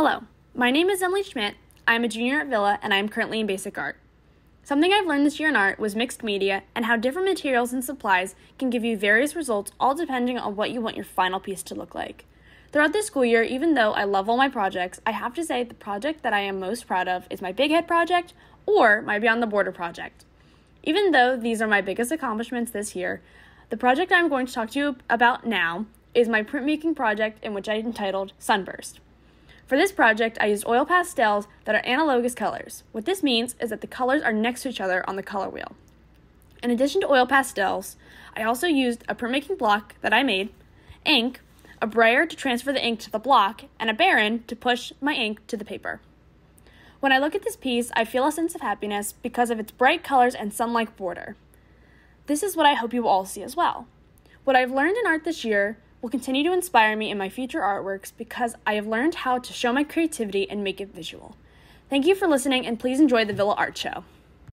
Hello, my name is Emily Schmidt. I'm a junior at Villa and I am currently in basic art. Something I've learned this year in art was mixed media and how different materials and supplies can give you various results all depending on what you want your final piece to look like. Throughout this school year, even though I love all my projects, I have to say the project that I am most proud of is my Big Head project or my Beyond the Border project. Even though these are my biggest accomplishments this year, the project I'm going to talk to you about now is my printmaking project in which I entitled Sunburst. For this project, I used oil pastels that are analogous colors. What this means is that the colors are next to each other on the color wheel. In addition to oil pastels, I also used a printmaking block that I made, ink, a brayer to transfer the ink to the block, and a baren to push my ink to the paper. When I look at this piece, I feel a sense of happiness because of its bright colors and sun-like border. This is what I hope you all see as well. What I've learned in art this year will continue to inspire me in my future artworks because I have learned how to show my creativity and make it visual. Thank you for listening, and please enjoy the Villa Art Show.